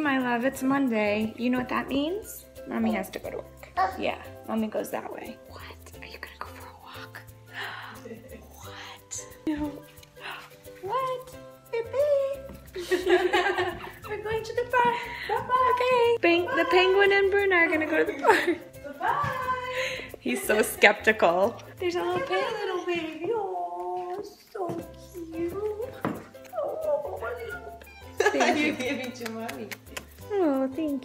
My love, it's Monday. You know what that means? Mommy has to go to work. Oh. Yeah, mommy goes that way. What? Are you gonna go for a walk? what? No. What? Baby. We're going to the park. Bye-bye. Okay. Peng the penguin and Bruno are gonna go to the park. Bye. He's so skeptical. There's a little Hey,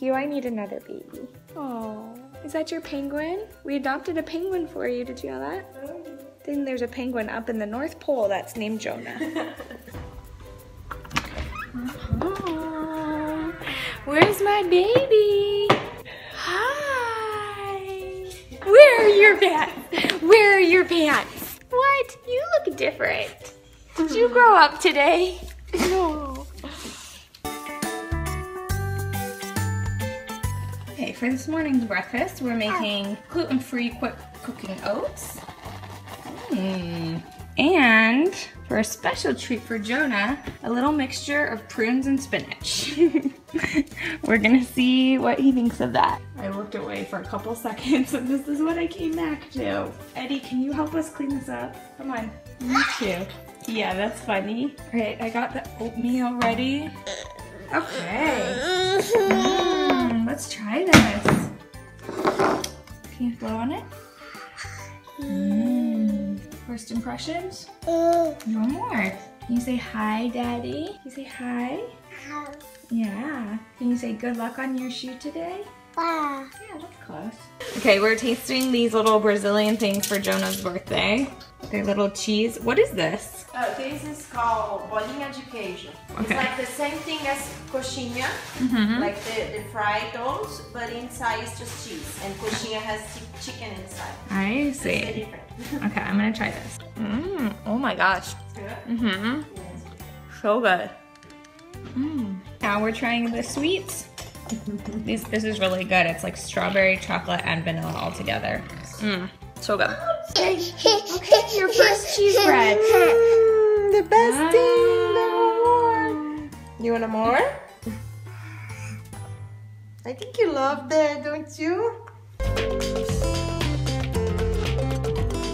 thank you. I need another baby. Oh, is that your penguin? We adopted a penguin for you. Did you know that? Then there's a penguin up in the North Pole that's named Jonah. Where's my baby? Hi. Where are your pants? Where are your pants? What? You look different. Did you grow up today? No. For this morning's breakfast, we're making gluten-free quick cooking oats. Mm. And for a special treat for Jonah, a little mixture of prunes and spinach. we're gonna see what he thinks of that. I looked away for a couple seconds and this is what I came back to. Eddie, can you help us clean this up? Come on. Me too. Yeah, that's funny. All right, I got the oatmeal ready. Okay. Blow on it? Mm. First impressions? No more. Can you say hi, Daddy? Can you say hi? Yeah. Can you say good luck on your shoe today? Yeah, that's close. Okay, we're tasting these little Brazilian things for Jonah's birthday. They're little cheese. What is this? Uh, this is called bolinha de queijo. It's like the same thing as coxinha, Mm-hmm. like the, the fried toast, but inside is just cheese. And coxinha has chicken inside. I It's see. Okay, I'm gonna try this. Mmm. Oh my gosh. Good? Mm-hmm. Yes. So good. Mm. Now we're trying the sweets. This this is really good. It's like strawberry, chocolate, and vanilla all together. Mmm. So good. Okay, okay, your first cheese bread. the best Ah. You want a more? I think you love that, don't you?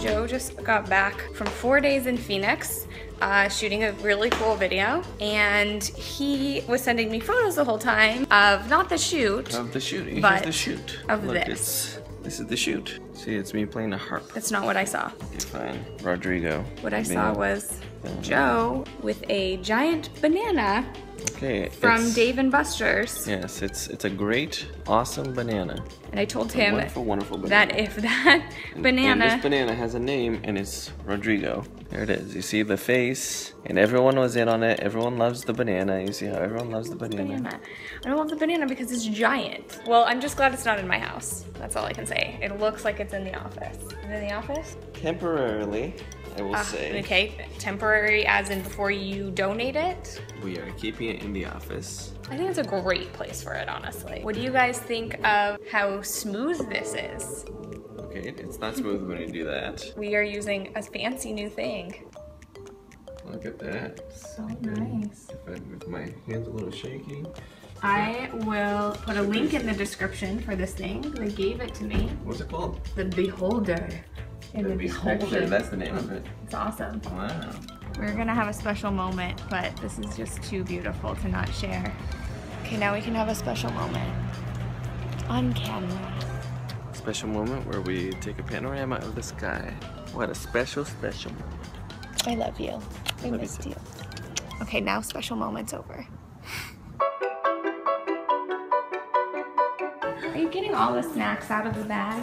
Joe just got back from four days in Phoenix, uh, shooting a really cool video, and he was sending me photos the whole time of not the shoot. Of the shoot. Here's But the shoot. of Look, this. This is the shoot. See, it's me playing a harp. That's not what I saw. Okay, fine. Rodrigo. What I saw was Joe with a giant banana okay, from Dave and Buster's, Yes, it's it's a great, awesome banana. and I told him wonderful, wonderful that if that And- banana And this banana has a name, and it's Rodrigo. There it is. You see the face, and everyone was in on it. Everyone loves the banana. You see how everyone loves the banana. banana. I don't love the banana because it's giant. Well, I'm just glad it's not in my house. That's all I can say. It looks like it's in the office. Is it in the office? Temporarily, I will Ah, say, Okay, temporary as in before you donate it. we are keeping it in the office. I think it's a great place for it, honestly. What do you guys think of how smooth this is? Okay, it's not smooth when you do that. We are using a fancy new thing. Look at that. So nice. If, I, if my hand's a little shaky. I will put a link in the description for this thing. They gave it to me. What's it called? The Beholder. In the, The Beholder. description. That's the name of it. It's awesome. Wow. We're gonna have a special moment, but this is just too beautiful to not share. Okay, now we can have a special moment. On camera. Special moment where we take a panorama of the sky. What a special, special moment. I love you. I you missed too. you. Okay, now special moment's over. Are you getting all the snacks out of the bag?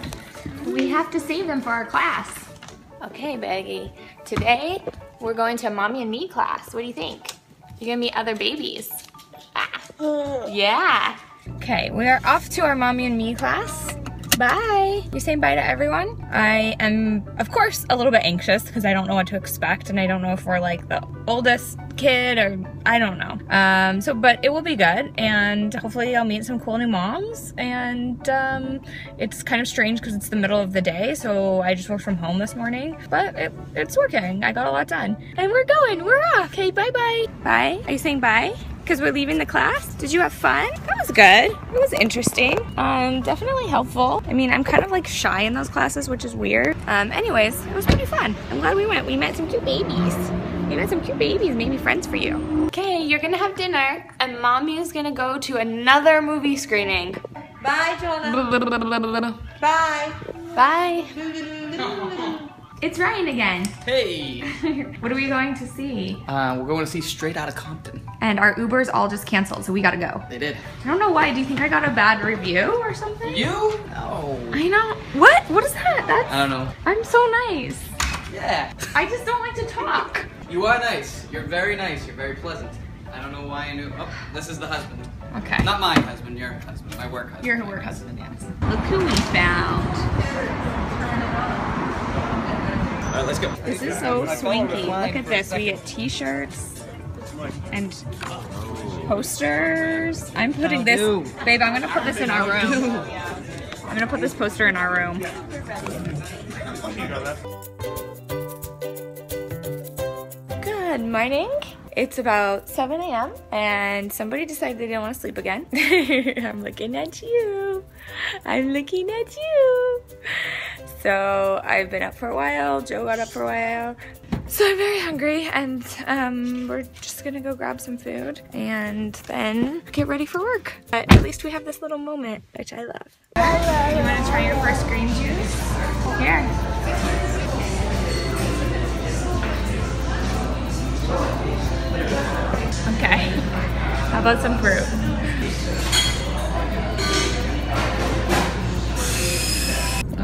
We have to save them for our class. Okay, Baggy. Today, we're going to a mommy and me class. What do you think? You're gonna meet other babies. Ah. Yeah. Okay, we are off to our mommy and me class. Bye. You're saying bye to everyone? I am, of course, a little bit anxious because I don't know what to expect and I don't know if we're like the oldest kid or I don't know. Um, so, but it will be good and hopefully I'll meet some cool new moms. And um, it's kind of strange because it's the middle of the day, so I just worked from home this morning, but it, it's working. I got a lot done. And we're going. We're off. Okay, bye bye. Bye. Are you saying bye? Because we're leaving the class. Did you have fun? That was good. It was interesting. Um, definitely helpful. I mean, I'm kind of like shy in those classes, which is weird. Um, anyways, it was pretty fun. I'm glad we went. We met some cute babies. We met some cute babies, maybe friends for you. Okay, you're gonna have dinner, and mommy is gonna go to another movie screening. Bye, Jonah. Bye. Bye. It's Ryan again. Hey! what are we going to see? Uh, we're going to see Straight Outta Compton. And our Ubers all just canceled, so we gotta go. They did. I don't know why. Do you think I got a bad review or something? You? No. I know. What? What is that? That's. I don't know. I'm so nice. Yeah. I just don't like to talk. You are nice. You're very nice. You're very pleasant. I don't know why I knew. Oh, this is the husband. Okay. Not my husband, your husband. My work husband. Your work husband, yes. Look who we found. All right, let's go. This is so swanky. Look at this. We get t-shirts and posters. I'm putting this, babe. I'm gonna put this in our room. I'm gonna put this poster in our room. Good morning. It's about 7 a.m. and somebody decided they didn't want to sleep again. I'm looking at you. I'm looking at you. So I've been up for a while. Joe got up for a while. So I'm very hungry and um, we're just gonna go grab some food and then get ready for work. But at least we have this little moment, which I love. You wanna try your first green juice? Here. Okay. How about some fruit?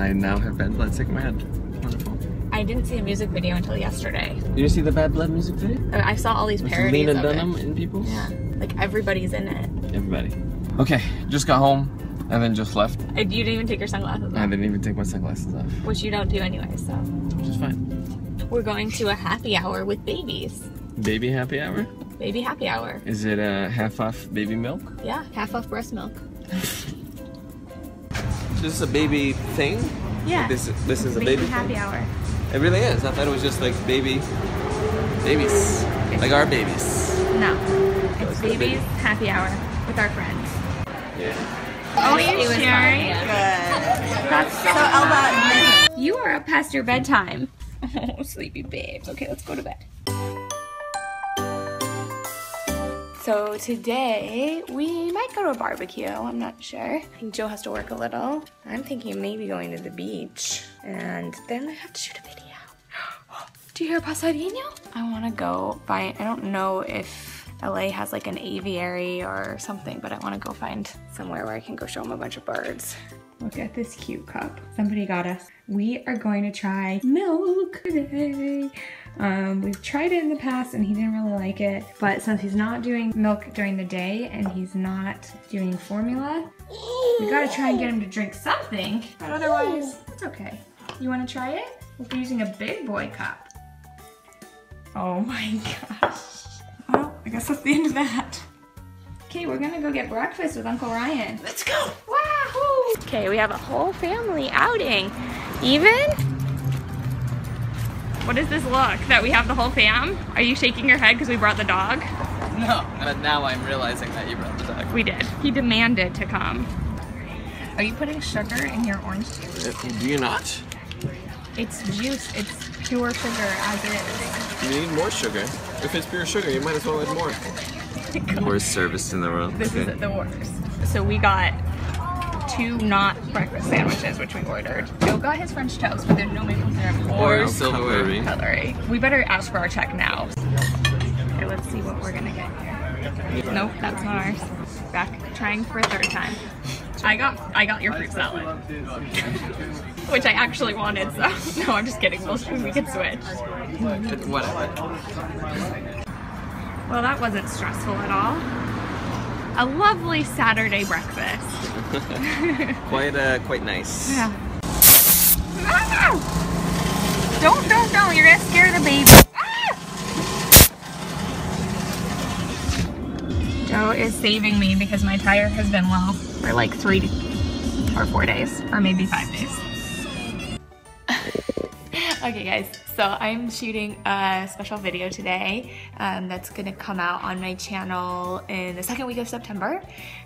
I now have bad blood sick in my head. Wonderful. I didn't see a music video until yesterday. Did you see the bad blood music video? Uh, I saw all these With parodies Lena Dunham it. and people? Yeah, like everybody's in it. Everybody. Okay, just got home and then just left. Uh, You didn't even take your sunglasses off. I didn't even take my sunglasses off, which you don't do anyway. So which is fine. we're going to a happy hour with babies. Baby happy hour? Baby happy hour. Is it a half off baby milk? Yeah, half off breast milk. This is a baby thing? Yeah. This this is a baby baby happy thing? hour. It really is. I thought it was just like baby babies. Like our babies. No, it's it's babies baby. happy hour with our friends. Yeah. Oh, you sharing? Good. That's So, Alba, You are up past your bedtime. Oh, sleepy babes. Okay, let's go to bed. So today we might go to a barbecue. I'm not sure. I think Joe has to work a little. I'm thinking maybe going to the beach, and then I have to shoot a video. Do you hear passarinho? I want to go find. I don't know if LA has like an aviary or something, but I want to go find somewhere where I can go show them a bunch of birds. Look at this cute cup. Somebody got us. We are going to try milk today. Um, we've tried it in the past and he didn't really like it. But since he's not doing milk during the day and he's not doing formula, we gotta try and get him to drink something. But otherwise, it's okay. You wanna try it? We're using a big boy cup. Oh my gosh. Well, I guess that's the end of that. Okay, we're gonna go get breakfast with Uncle Ryan. Let's go! Wahoo! Okay, we have a whole family outing. Even? What is this look that we have the whole fam? Are you shaking your head because we brought the dog? No. But now I'm realizing that you brought the dog. We did. He demanded to come. Are you putting sugar in your orange juice? Uh, do you not? It's juice. It's pure sugar as is. You need more sugar. If it's pure sugar, you might as well add more. Worst service in the world. This is the worst. So we got two not breakfast sandwiches, which we ordered. Joe got his French toast, but there's no maple syrup or Or silverware. cutlery. We better ask for our check now. Okay, let's see what we're gonna get here. Nope, that's not ours. Back trying for a third time. I got I got your fruit salad. Which I actually wanted, so no, I'm just kidding. We'll, we can switch. Whatever. Well, that wasn't stressful at all. A lovely Saturday breakfast. Quite uh, quite nice. Yeah. Ah! Don't, don't, don't. You're gonna scare the baby. Ah! Joe is saving me because my tire has been low for like three or four days, or maybe five days. Okay guys, so I'm shooting a special video today um, that's gonna come out on my channel in the second week of September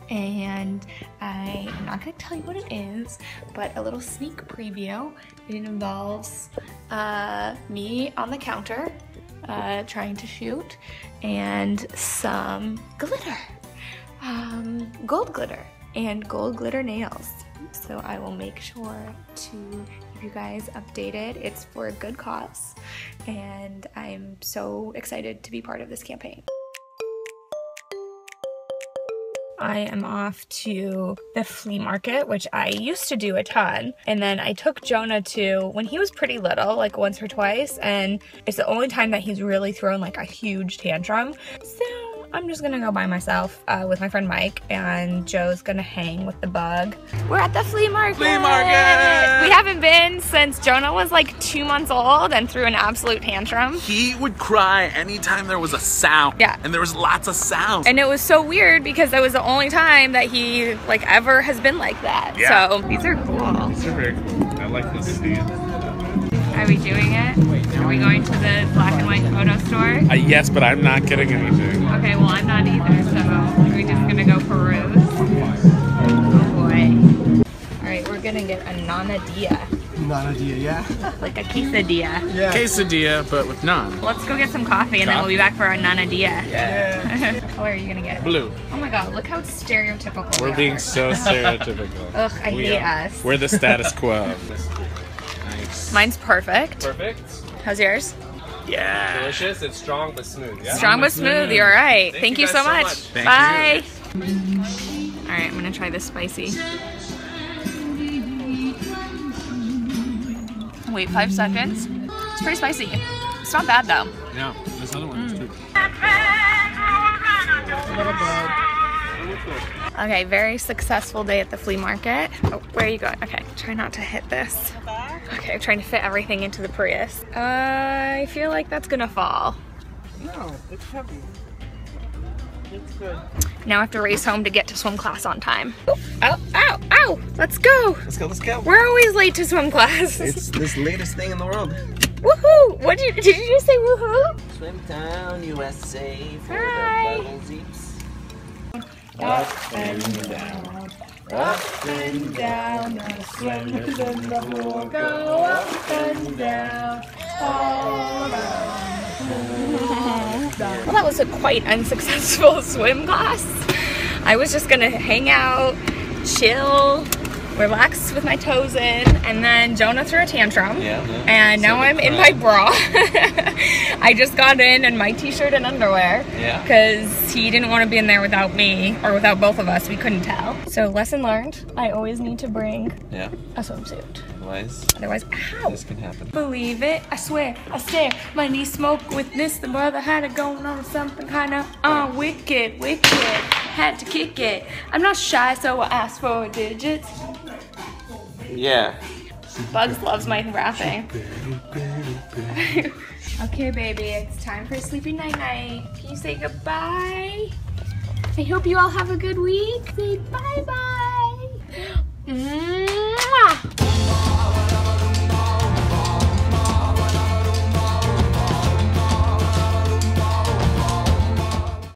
and I am not gonna tell you what it is, but a little sneak preview. It involves uh, me on the counter uh, trying to shoot and some glitter, um, gold glitter and gold glitter nails. So I will make sure to keep you guys updated. It's for a good cause, and I'm so excited to be part of this campaign. I am off to the flea market, which I used to do a ton. And then I took Jonah to when he was pretty little, like once or twice, and it's the only time that he's really thrown like a huge tantrum. So I'm just gonna go by myself uh, with my friend Mike, and Joe's gonna hang with the bug. We're at the flea market. Flea market! We haven't been since Jonah was like two months old and threw an absolute tantrum. He would cry anytime there was a sound. Yeah. And there was lots of sounds. And it was so weird because that was the only time that he like ever has been like that. Yeah. So these are cool. These are very cool. I like this stand. Are we doing it? Are we going to the black and white photo store? Uh, yes, but I'm not getting anything. Okay, well I'm not either, so we're just gonna go peruse. Oh boy. Alright, we're gonna get a nanadilla. Nanadilla, yeah? Like a quesadilla. Yeah. Quesadilla, but with naan. Let's go get some coffee and then we'll be back for our nanadilla. Yeah. what color are you gonna get? Blue. Oh my god, look how stereotypical we We're are. being so stereotypical. Ugh, I We hate are. us. We're the status quo. Nice. Mine's perfect. Perfect. How's yours? Yeah. Delicious. It's strong but smooth. Yeah. Strong but smooth. You're right. Thank, Thank you you so guys much. so much. Bye. Thank All right, I'm gonna try this spicy. Wait five seconds. It's pretty spicy. It's not bad though. Yeah. This other one is mm. too. Okay, very successful day at the flea market. Oh, where are you going? Okay, try not to hit this. Okay, I'm trying to fit everything into the Prius. Uh, I feel like that's gonna fall. No, it's heavy. It's good. Now I have to race home to get to swim class on time. Oh, ow, ow, ow! Let's go! Let's go, let's go. We're always late to swim class. It's this latest thing in the world. Woohoo! What did you, did you just say woohoo? Swim Town, USA for Hi. the bubble zeeps. Up and down. Up and down. I swim in the pool. Go up and down. All around. Well, that was a quite unsuccessful swim class. I was just gonna hang out, chill, relax with my toes in, and then Jonah threw a tantrum. Yeah, yeah. And now I'm in my bra. I just got in in my t-shirt and underwear. Yeah. Because he didn't want to be in there without me, or without both of us. We couldn't tell. So lesson learned. I always need to bring Yeah, a swimsuit. otherwise Otherwise, ow! this can happen. believe it. I swear, I stare. My knee smoke with this. The brother had it going on something kind of uh wicked, wicked. Had to kick it. I'm not shy, so I asked for digits. Yeah. Bugs loves my rapping. okay, baby, it's time for sleepy night night. Can you say goodbye? I hope you all have a good week. Say bye bye. Mwah.